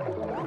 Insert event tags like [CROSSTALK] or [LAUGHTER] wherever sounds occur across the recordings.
What?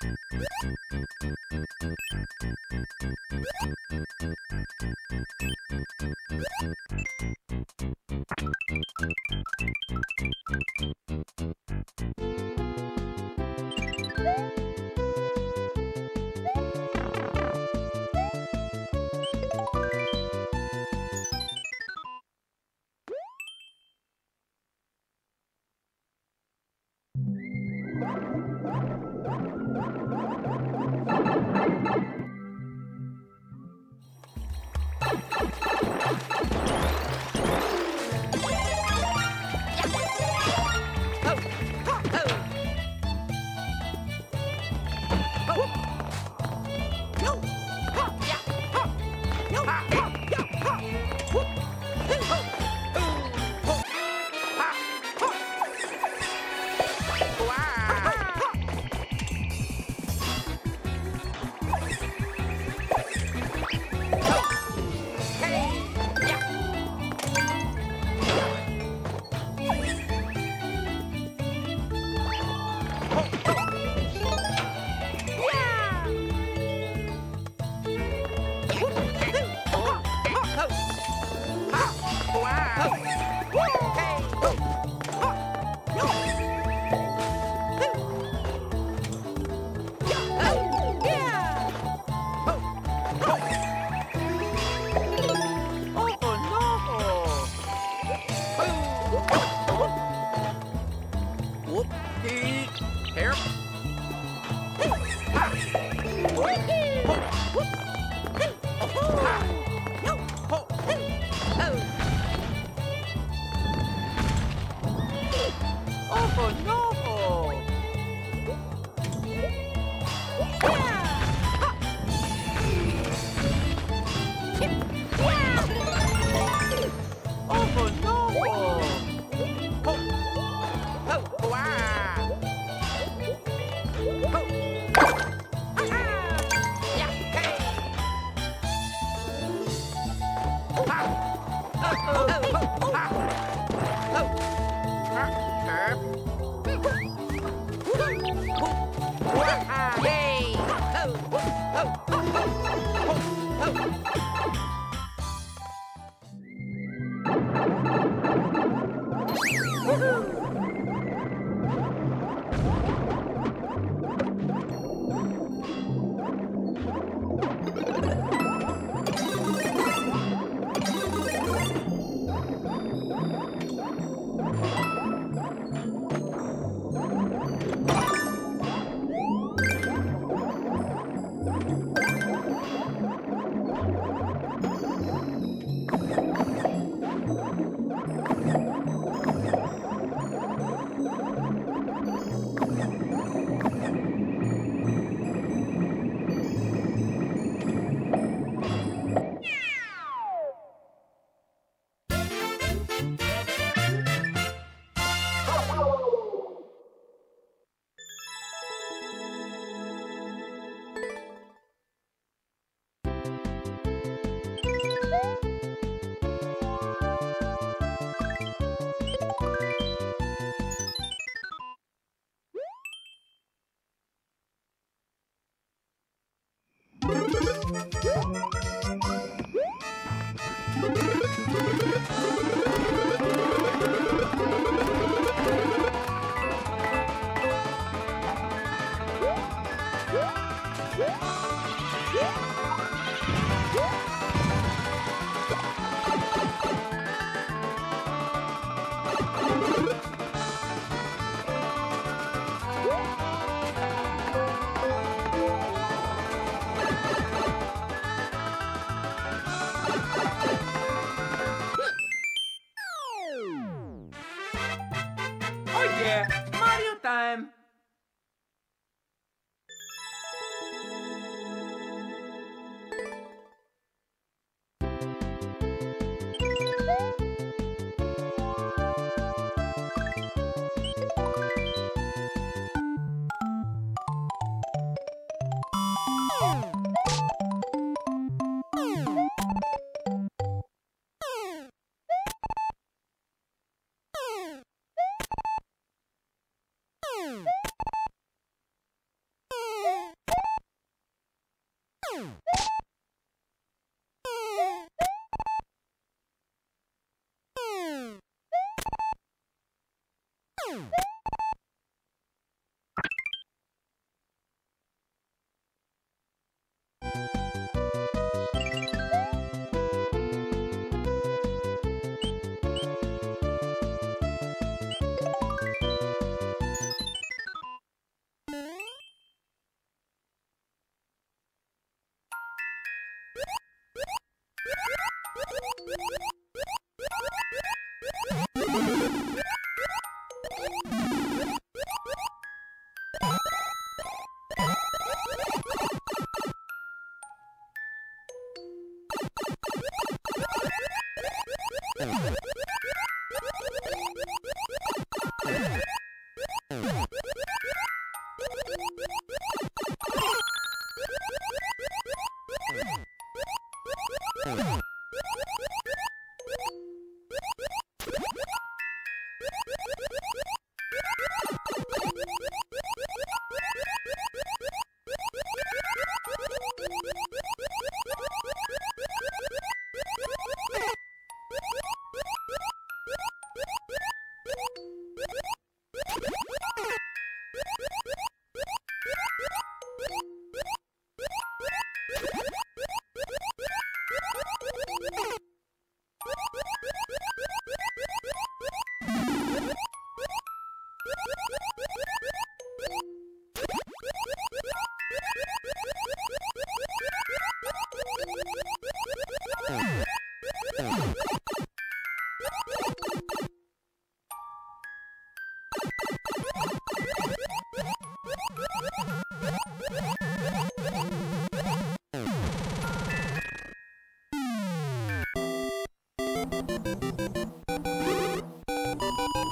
Thank you. Oh. [LAUGHS]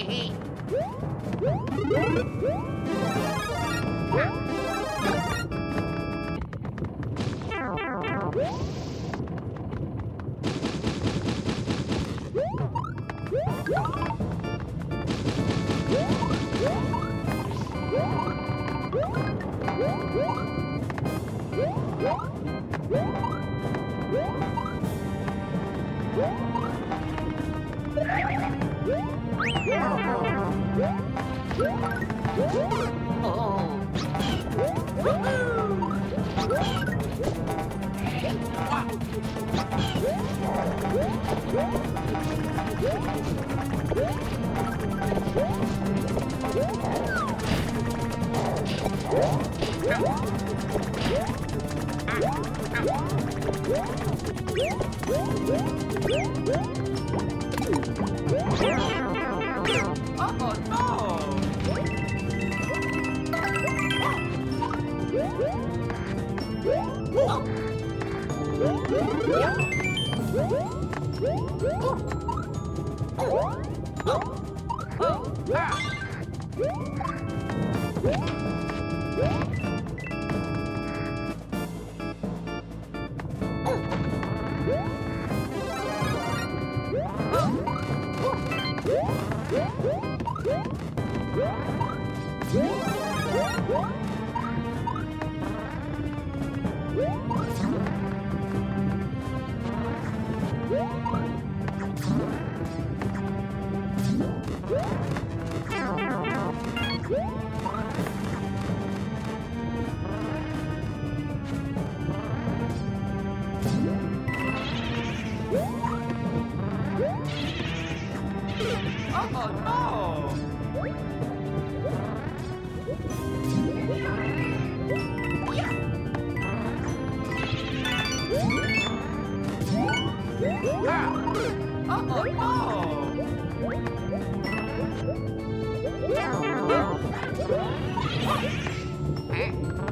Hehehe. [LAUGHS] [LAUGHS] Oh, What? é?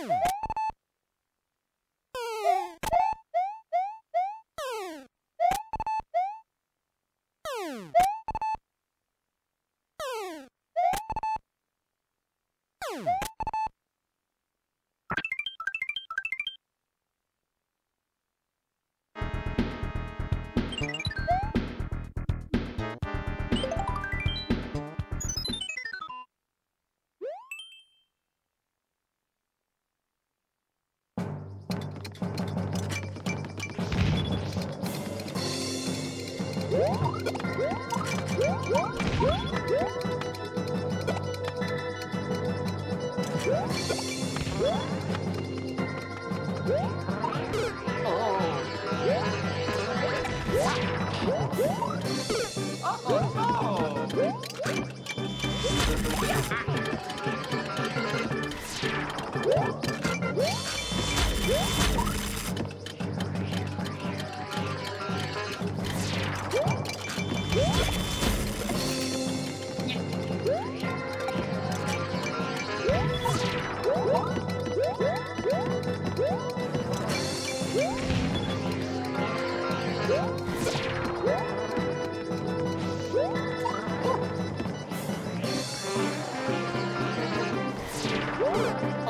Woo! Thank you. Uh!